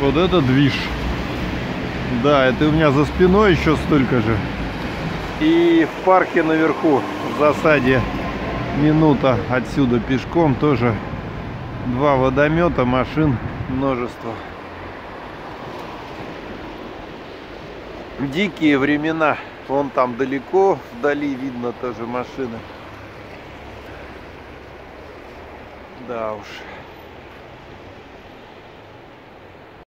Вот это движ. Да, это у меня за спиной еще столько же. И в парке наверху, в засаде, минута отсюда пешком тоже два водомета, машин множество. Дикие времена. Вон там далеко, вдали видно тоже машины. Да уж.